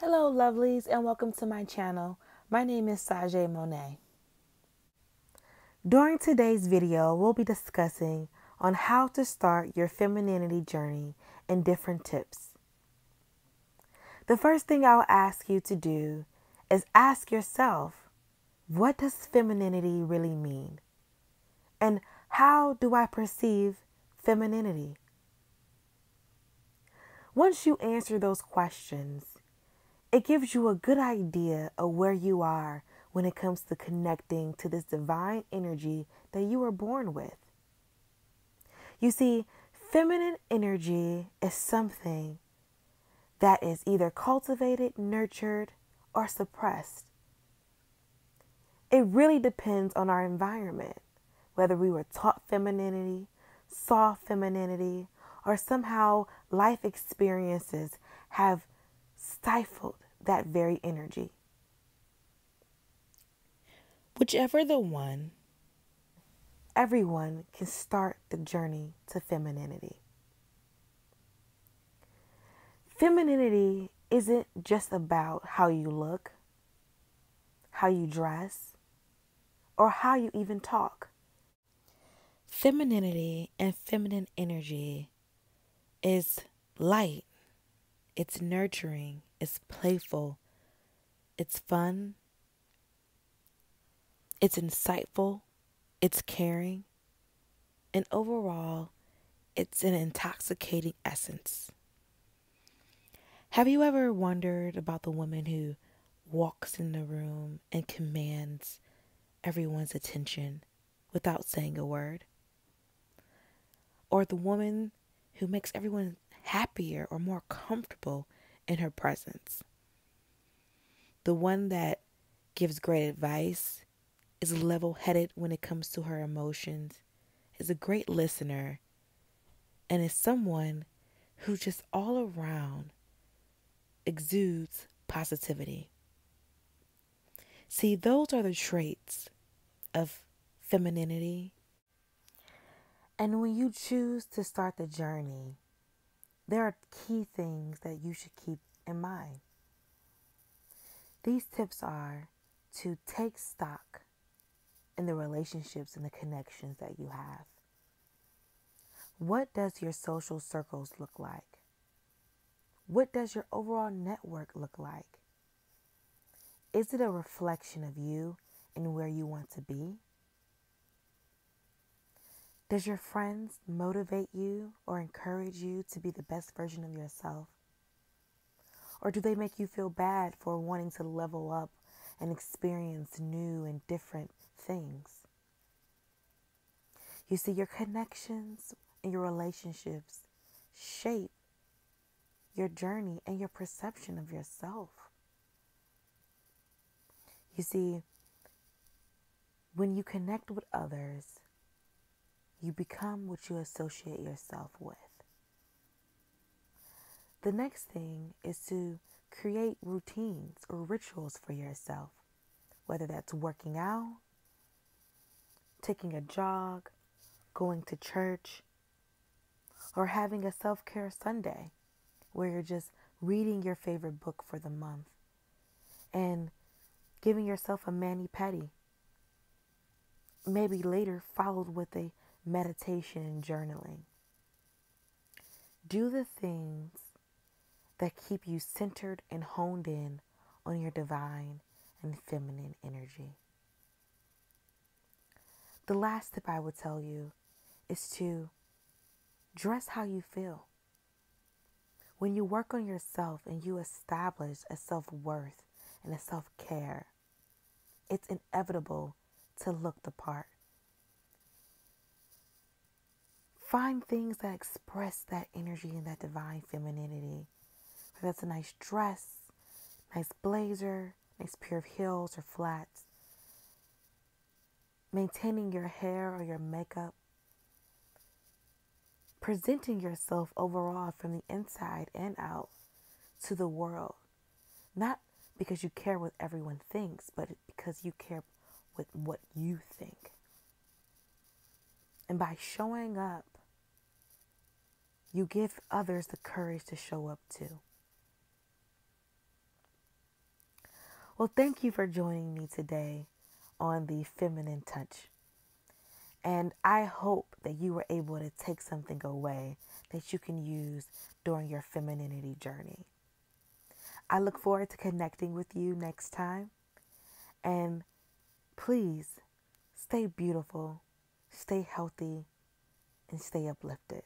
Hello, lovelies, and welcome to my channel. My name is Sajeé Monaí. During today's video, we'll be discussing on how to start your femininity journey and different tips. The first thing I'll ask you to do is ask yourself, what does femininity really mean? And how do I perceive femininity? Once you answer those questions, it gives you a good idea of where you are when it comes to connecting to this divine energy that you were born with. You see, feminine energy is something that is either cultivated, nurtured, or suppressed. It really depends on our environment, whether we were taught femininity, saw femininity, or somehow life experiences have stifled that very energy. Whichever the one, everyone can start the journey to femininity. Femininity isn't just about how you look, how you dress, or how you even talk. Femininity and feminine energy is light, it's nurturing, it's playful, it's fun, it's insightful, it's caring, and overall, it's an intoxicating essence. Have you ever wondered about the woman who walks in the room and commands everyone's attention without saying a word? Or the woman who makes everyone happier or more comfortable in her presence. The one that gives great advice, is level headed when it comes to her emotions, is a great listener, and is someone who just all around exudes positivity. See, those are the traits of femininity. And when you choose to start the journey, there are key things that you should keep in mind. These tips are to take stock in the relationships and the connections that you have. What does your social circles look like? What does your overall network look like? Is it a reflection of you and where you want to be? Does your friends motivate you or encourage you to be the best version of yourself? Or do they make you feel bad for wanting to level up and experience new and different things? You see, your connections and your relationships shape your journey and your perception of yourself. You see, when you connect with others, you become what you associate yourself with. The next thing is to create routines or rituals for yourself, whether that's working out, taking a jog, going to church, or having a self care Sunday where you're just reading your favorite book for the month and giving yourself a mani pedi. Maybe later followed with a meditation and journaling. Do the things that keep you centered and honed in on your divine and feminine energy. The last tip I would tell you is to dress how you feel. When you work on yourself and you establish a self worth and a self care, it's inevitable to look the part. Find things that express that energy and that divine femininity. That's a nice dress, nice blazer, nice pair of heels or flats. Maintaining your hair or your makeup. Presenting yourself overall from the inside and out to the world. Not because you care what everyone thinks, but because you care with what you think. And by showing up you give others the courage to show up too. Well, thank you for joining me today on the Feminine Touch. And I hope that you were able to take something away that you can use during your femininity journey. I look forward to connecting with you next time. And please stay beautiful, stay healthy, and stay uplifted.